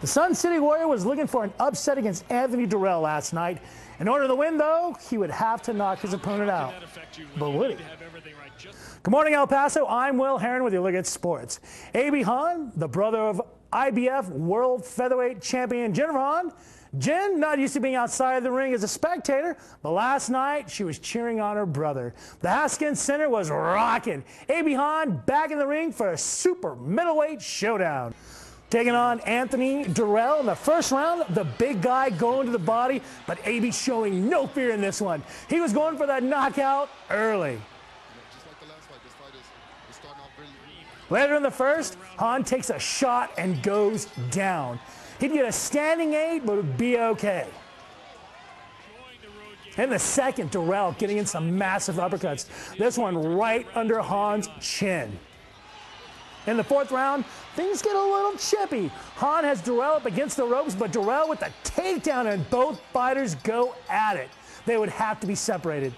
The Sun City Warrior was looking for an upset against Anthony Dirrell last night. In order to win, though, he would have to knock his opponent out. But would he? Good morning, El Paso. I'm Wil Herren with your look at sports. Abie Han, the brother of IBF World Featherweight Champion Jennifer Han. Jen, not used to being outside of the ring as a spectator, but last night she was cheering on her brother. The Haskins Center was rocking. Abie Han back in the ring for a super middleweight showdown. Taking on Anthony Dirrell in the first round, the big guy going to the body, but Abie showing no fear in this one. He was going for that knockout early. Later in the first, Han takes a shot and goes down. He'd get a standing eight, but it'd be okay. In the second, Dirrell getting in some massive uppercuts. This one right under Han's chin. In the fourth round, things get a little chippy. Han has Dirrell up against the ropes, but Dirrell with the takedown, and both fighters go at it. They would have to be separated.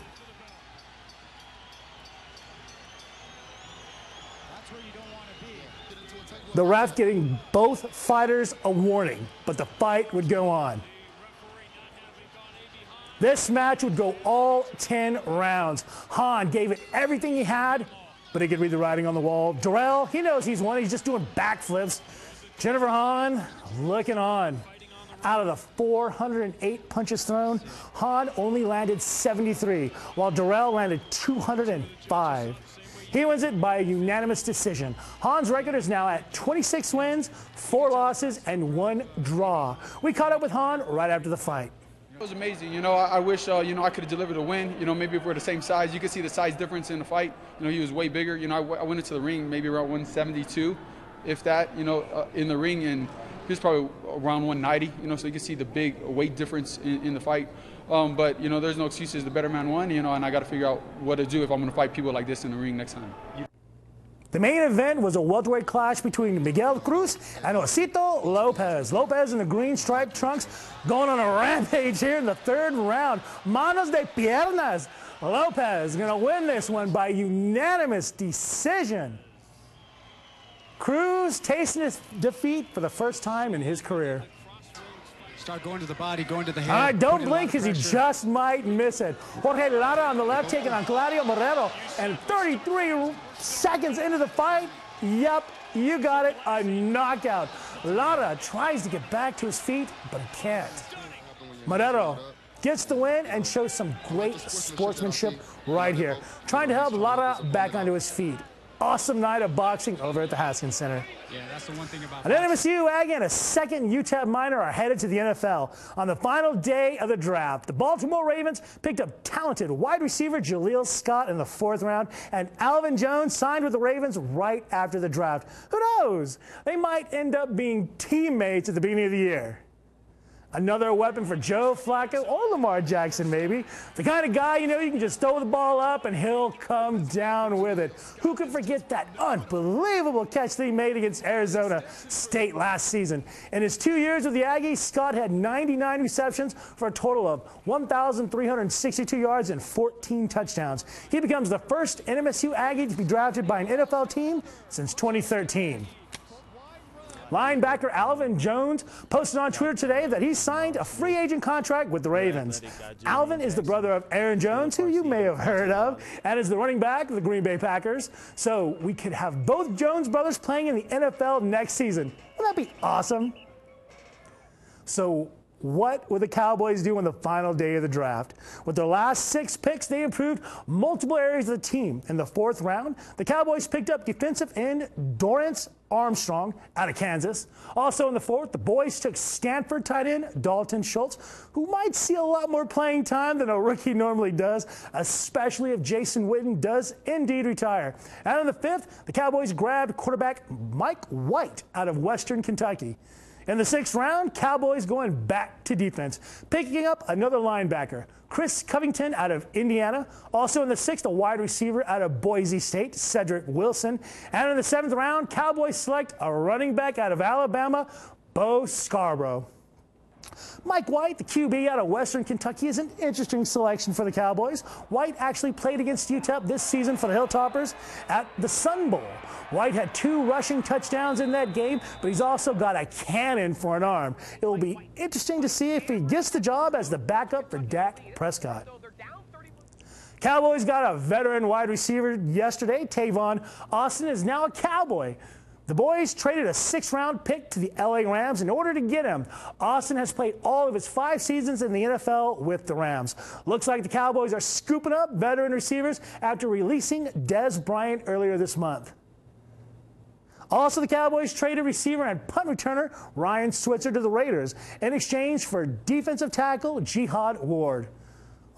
The ref getting both fighters a warning, but the fight would go on. This match would go all 10 rounds. Han gave it everything he had, but he could read the writing on the wall. Dirrell, he knows he's won. He's just doing backflips. Jennifer Han looking on. Out of the 408 punches thrown, Han only landed 73, while Dirrell landed 205. He wins it by a unanimous decision. Han's record is now at 26 wins, 4 losses, and 1 draw. We caught up with Han right after the fight. It was amazing. You know, I, I wish, uh, you know, I could have delivered a win. You know, maybe if we're the same size, you could see the size difference in the fight. You know, he was way bigger. You know, I, I went into the ring maybe around 172, if that, you know, uh, in the ring, and he was probably around 190, you know, so you can see the big weight difference in, in the fight. Um, but, you know, there's no excuses. The better man won, you know, and I got to figure out what to do if I'm going to fight people like this in the ring next time. The main event was a welterweight clash between Miguel Cruz and Josesito Lopez. Lopez in the green striped trunks going on a rampage here in the third round. Manos de piernas. Lopez going to win this one by unanimous decision. Cruz tasting his defeat for the first time in his career. Start going to the body, going to the head. All right, don't blink because he just might miss it. Jorge Lara on the left taking on Claudio Marrero. And 33 seconds into the fight, yep, you got it, a knockout. Lara tries to get back to his feet, but he can't. Marrero gets the win and shows some great sportsmanship right here, trying to help Lara back onto his feet awesome night of boxing over at the Haskins Center. Yeah, that's the one thing about An NMSU Aggie and a second UTEP Miner are headed to the NFL. On the final day of the draft, the Baltimore Ravens picked up talented wide receiver Jaleel Scott in the fourth round, and Alvin Jones signed with the Ravens right after the draft. Who knows? They might end up being teammates at the beginning of the year. Another weapon for Joe Flacco or Lamar Jackson, maybe. The kind of guy, you know, you can just throw the ball up and he'll come down with it. Who can forget that unbelievable catch that he made against Arizona State last season? In his two years with the Aggies, Scott had 99 receptions for a total of 1,362 yards and 14 touchdowns. He becomes the first NMSU Aggie to be drafted by an NFL team since 2013. Linebacker Alvin Jones posted on Twitter today that he signed a free agent contract with the Ravens. Alvin is the brother of Aaron Jones, who you may have heard of, and is the running back of the Green Bay Packers. So we could have both Jones brothers playing in the NFL next season. Wouldn't that be awesome? So what would the Cowboys do on the final day of the draft? With their last six picks, they improved multiple areas of the team. In the fourth round, the Cowboys picked up defensive end Dorance Armstrong out of Kansas. Also in the fourth, the boys took Stanford tight end Dalton Schultz, who might see a lot more playing time than a rookie normally does, especially if Jason Witten does indeed retire. And in the fifth, the Cowboys grabbed quarterback Mike White out of Western Kentucky. In the sixth round, Cowboys going back to defense, picking up another linebacker, Chris Covington out of Indiana. Also in the sixth, a wide receiver out of Boise State, Cedric Wilson. And in the seventh round, Cowboys select a running back out of Alabama, Bo Scarborough. Mike White, the QB out of Western Kentucky, is an interesting selection for the Cowboys. White actually played against UTEP this season for the Hilltoppers at the Sun Bowl. White had two rushing touchdowns in that game, but he's also got a cannon for an arm. It will be interesting to see if he gets the job as the backup for Dak Prescott. Cowboys got a veteran wide receiver yesterday. Tavon Austin is now a Cowboy. The boys traded a six round pick to the LA Rams in order to get him. Austin has played all of his five seasons in the NFL with the Rams. Looks like the Cowboys are scooping up veteran receivers after releasing Dez Bryant earlier this month. Also, the Cowboys traded receiver and punt returner Ryan Switzer to the Raiders in exchange for defensive tackle Jihad Ward.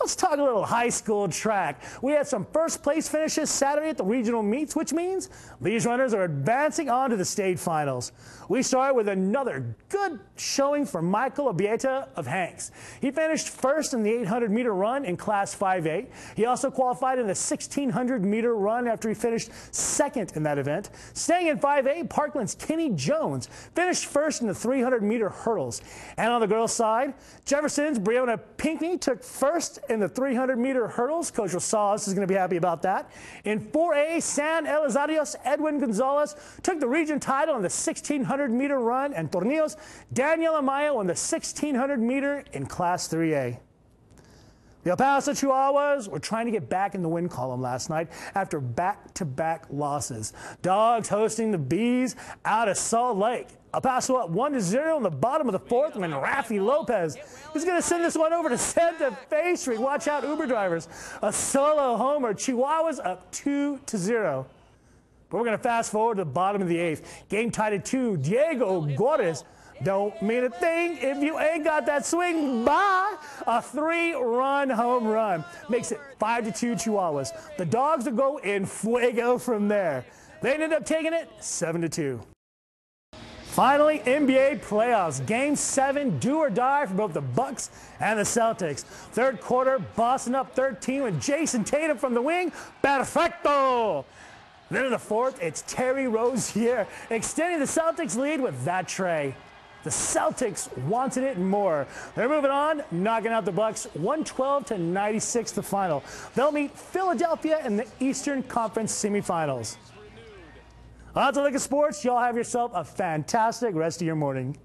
Let's talk a little high school track. We had some first place finishes Saturday at the regional meets, which means these runners are advancing on to the state finals. We start with another good showing for Michael Abieta of Hanks. He finished first in the 800 meter run in class 5A. He also qualified in the 1600 meter run after he finished second in that event. Staying in 5A, Parkland's Kenny Jones finished first in the 300 meter hurdles. And on the girls' side, Jefferson's Breonna Pinkney took first in the 300 meter hurdles. Coach Rosales is going to be happy about that. In 4A, San Elizarios, Edwin Gonzalez took the region title in the 1600 meter run, and Tornillos, Daniel Amaya won the 1600 meter in Class 3A. The El Paso Chihuahuas were trying to get back in the win column last night after back to back losses. Dogs hosting the Bees out of Salt Lake. El Paso up 1 to 0 in the bottom of the fourth when Rafi Lopez is going to send this one over to Santa Fe Street. Watch out, Uber drivers. A solo homer. Chihuahuas up 2 to 0. But we're going to fast forward to the bottom of the eighth. Game tied at 2. Diego Goris don't mean a thing if you ain't got that swing. Bye. A three-run home run makes it five to two Chihuahuas. The dogs will go in fuego from there. They ended up taking it seven to two. Finally, NBA playoffs. Game seven, do or die for both the Bucks and the Celtics. Third quarter, Boston up 13 with Jayson Tatum from the wing. Perfecto! Then in the fourth, it's Terry Rozier extending the Celtics lead with that trey. The Celtics wanted it more. They're moving on, knocking out the Bucks 112 to 96 the final. They'll meet Philadelphia in the Eastern Conference semifinals. On to Look at Sports. Y'all have yourself a fantastic rest of your morning.